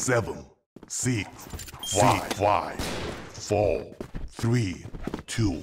Seven, six, five, five, four, three, two,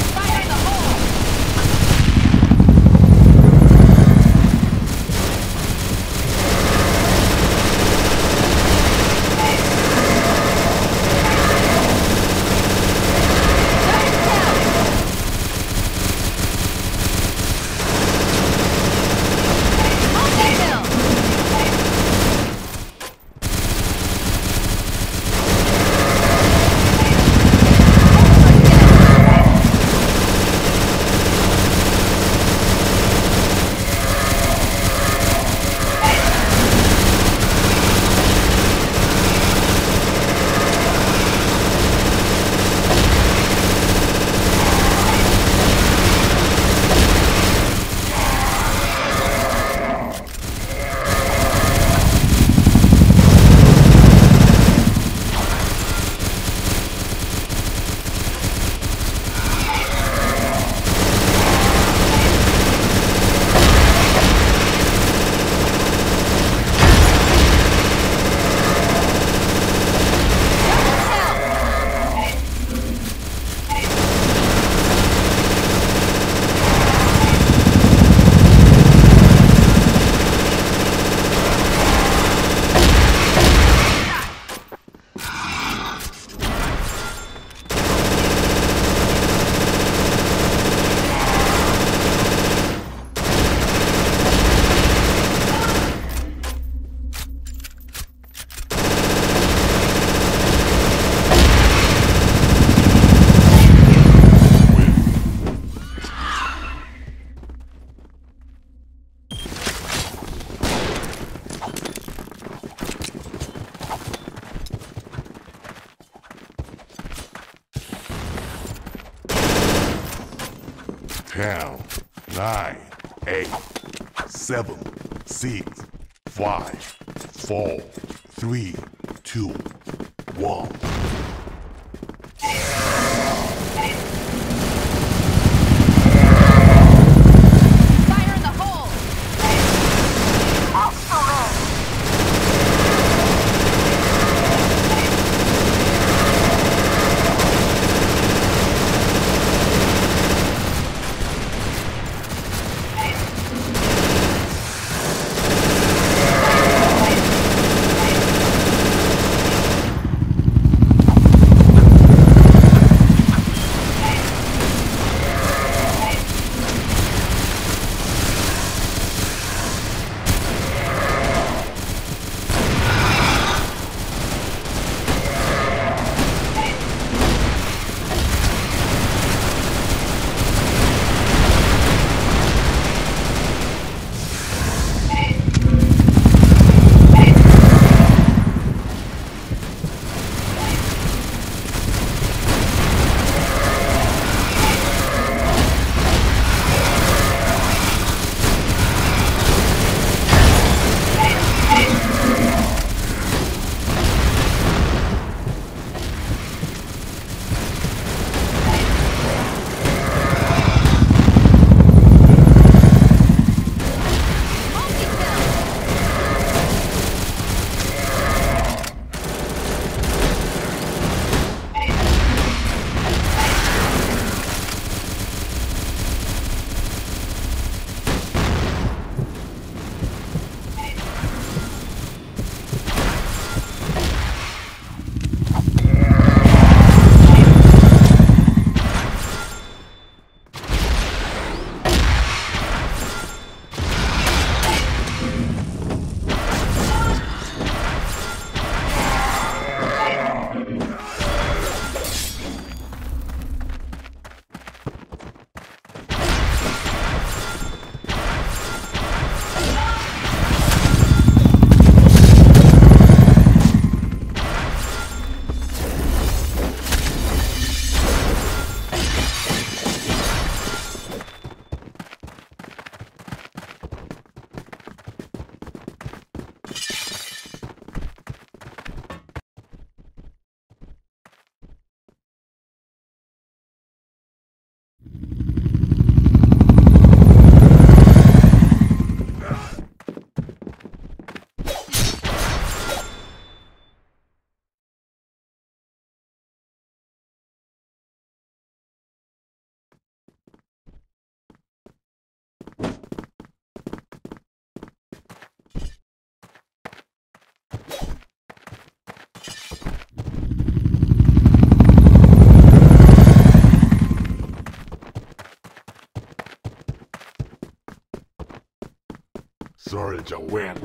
to win.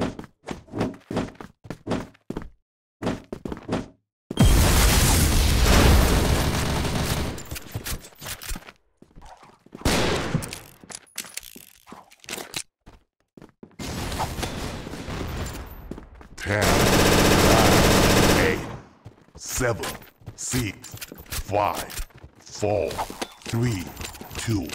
Ten, nine, eight, seven, six, five, four, three, two,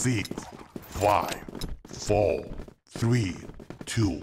six, five, four, three, two,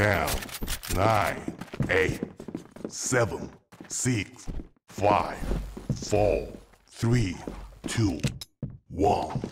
Ten, nine, eight, seven, six, five, four, three, two, one.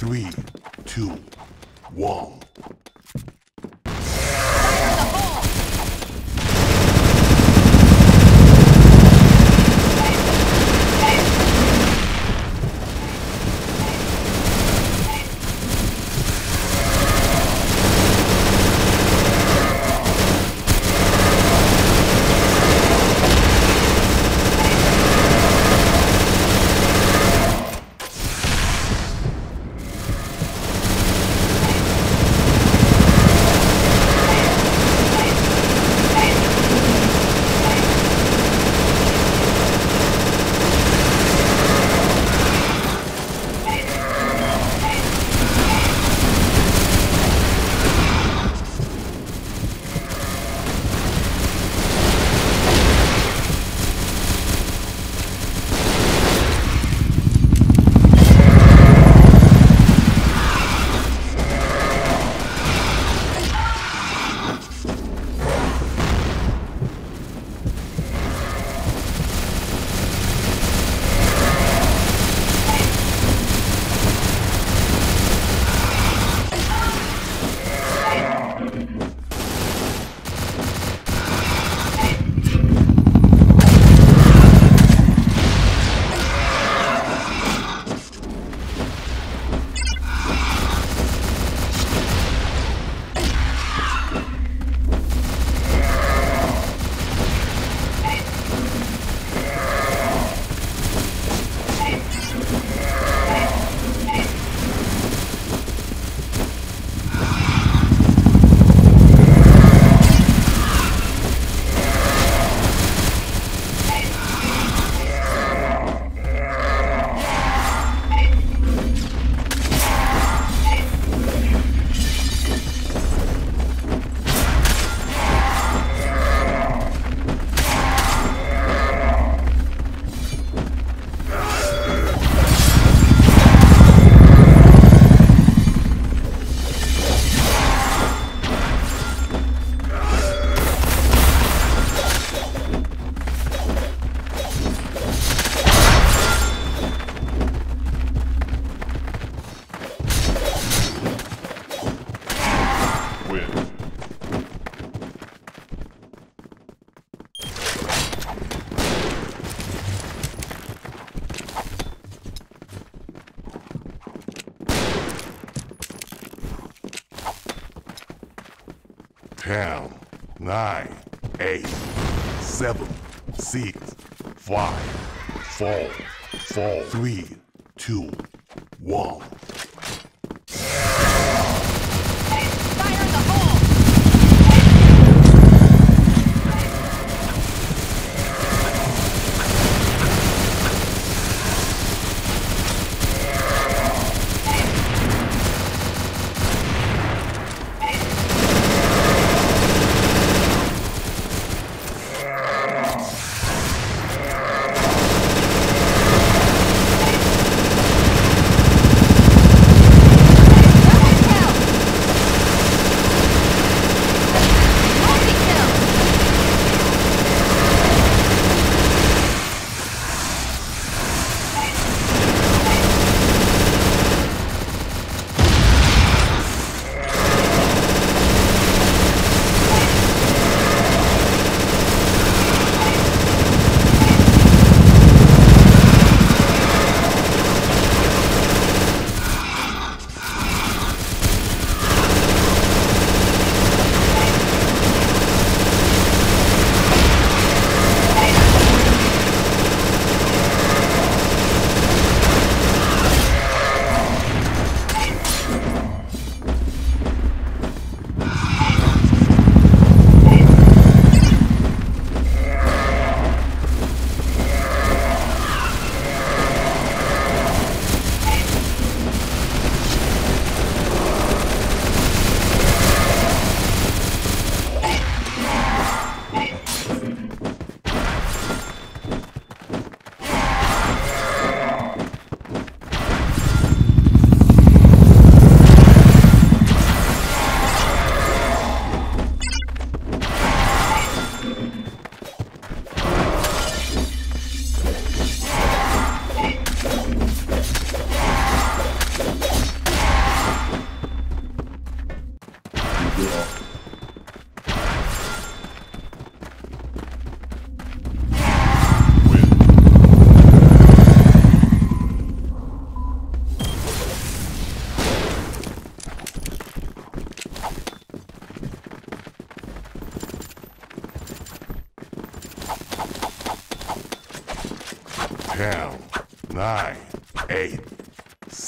Three, two, Ten, nine, eight, seven, six, five, four, four, three, two,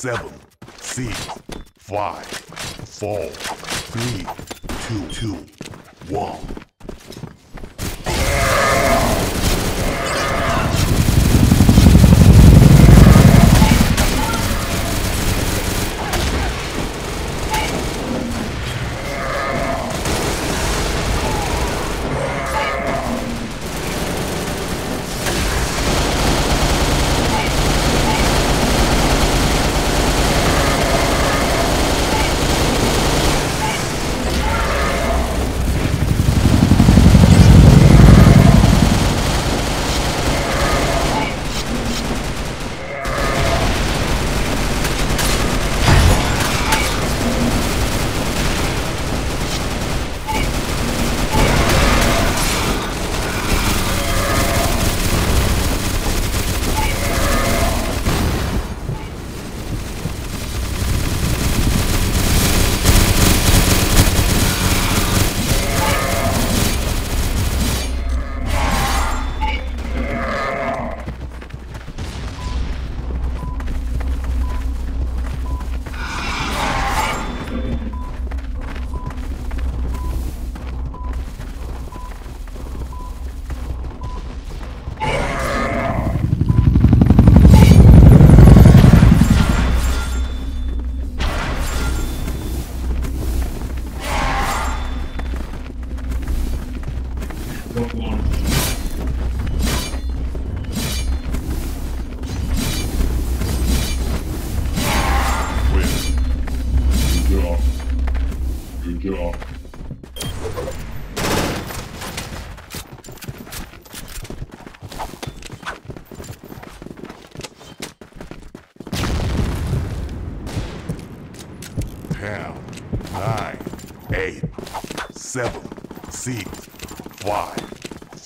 seven, six, five, four, three, two, two,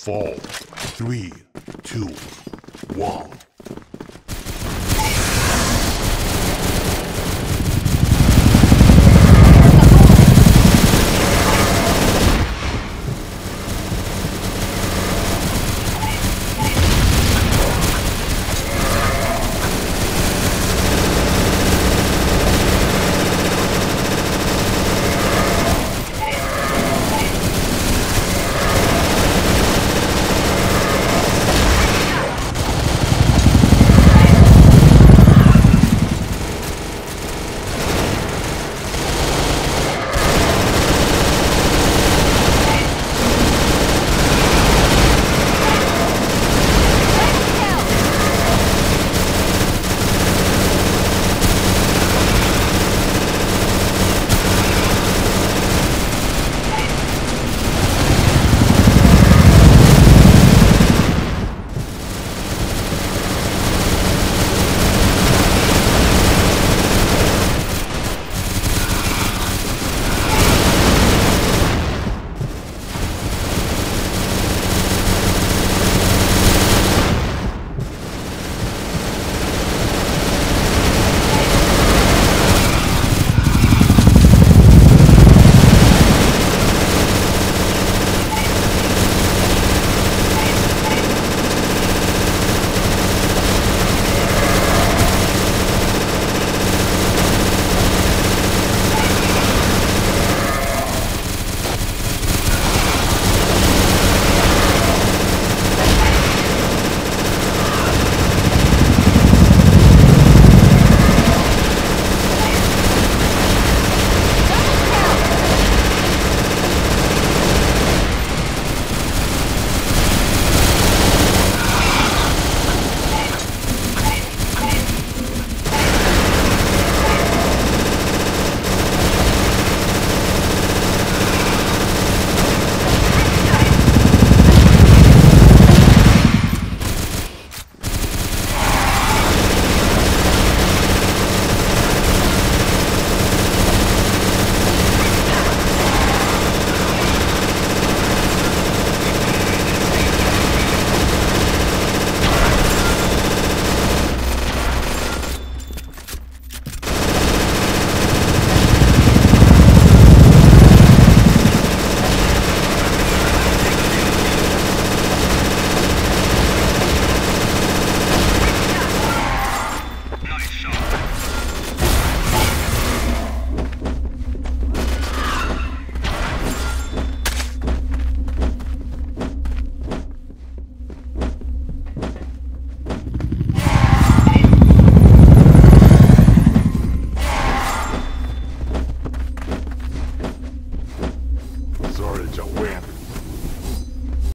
four, three.